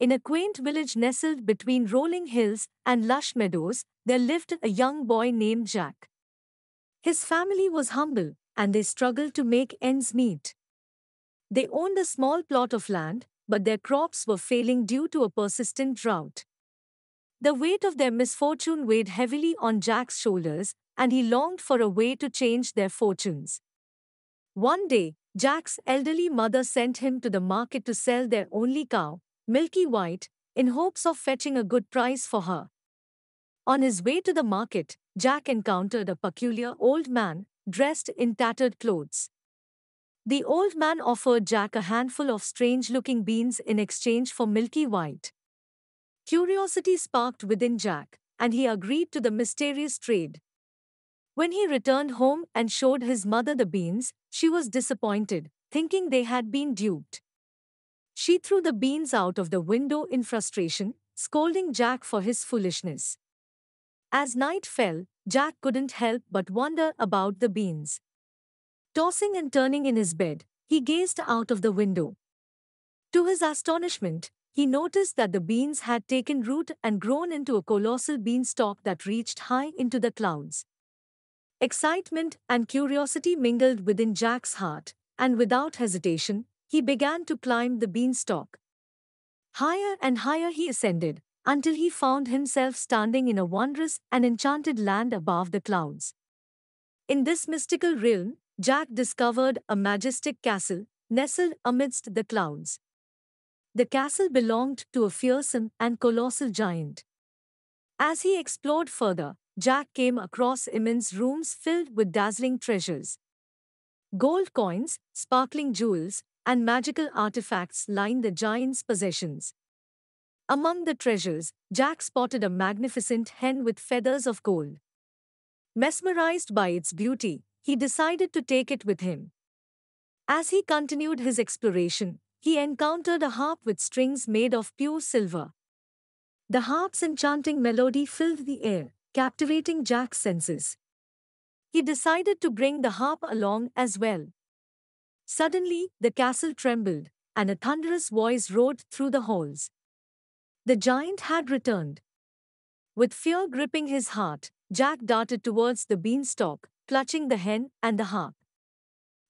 in a quaint village nestled between rolling hills and lush meadows, there lived a young boy named Jack. His family was humble, and they struggled to make ends meet. They owned a small plot of land, but their crops were failing due to a persistent drought. The weight of their misfortune weighed heavily on Jack's shoulders, and he longed for a way to change their fortunes. One day, Jack's elderly mother sent him to the market to sell their only cow, Milky White, in hopes of fetching a good price for her. On his way to the market, Jack encountered a peculiar old man, dressed in tattered clothes. The old man offered Jack a handful of strange looking beans in exchange for Milky White. Curiosity sparked within Jack, and he agreed to the mysterious trade. When he returned home and showed his mother the beans, she was disappointed, thinking they had been duped. She threw the beans out of the window in frustration, scolding Jack for his foolishness. As night fell, Jack couldn't help but wonder about the beans. Tossing and turning in his bed, he gazed out of the window. To his astonishment, he noticed that the beans had taken root and grown into a colossal beanstalk that reached high into the clouds. Excitement and curiosity mingled within Jack's heart, and without hesitation, he began to climb the beanstalk. Higher and higher he ascended, until he found himself standing in a wondrous and enchanted land above the clouds. In this mystical realm, Jack discovered a majestic castle, nestled amidst the clouds. The castle belonged to a fearsome and colossal giant. As he explored further, Jack came across immense rooms filled with dazzling treasures. Gold coins, sparkling jewels, and magical artifacts lined the giant's possessions. Among the treasures, Jack spotted a magnificent hen with feathers of gold. Mesmerized by its beauty, he decided to take it with him. As he continued his exploration, he encountered a harp with strings made of pure silver. The harp's enchanting melody filled the air, captivating Jack's senses. He decided to bring the harp along as well. Suddenly, the castle trembled, and a thunderous voice roared through the halls. The giant had returned. With fear gripping his heart, Jack darted towards the beanstalk, clutching the hen and the harp.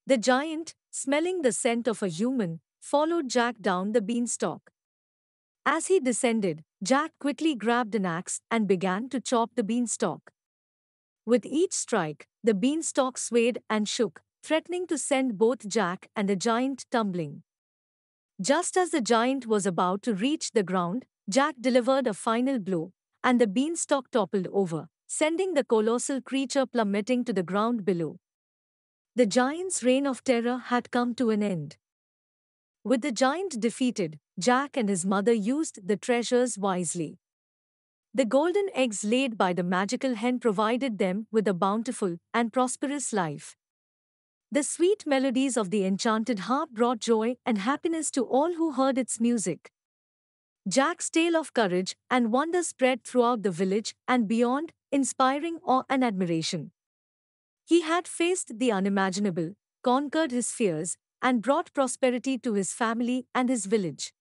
The giant, smelling the scent of a human, followed Jack down the beanstalk. As he descended, Jack quickly grabbed an axe and began to chop the beanstalk. With each strike, the beanstalk swayed and shook, threatening to send both Jack and the giant tumbling. Just as the giant was about to reach the ground, Jack delivered a final blow, and the beanstalk toppled over, sending the colossal creature plummeting to the ground below. The giant's reign of terror had come to an end. With the giant defeated, Jack and his mother used the treasures wisely. The golden eggs laid by the magical hen provided them with a bountiful and prosperous life. The sweet melodies of the enchanted harp brought joy and happiness to all who heard its music. Jack's tale of courage and wonder spread throughout the village and beyond, inspiring awe and admiration. He had faced the unimaginable, conquered his fears, and brought prosperity to his family and his village.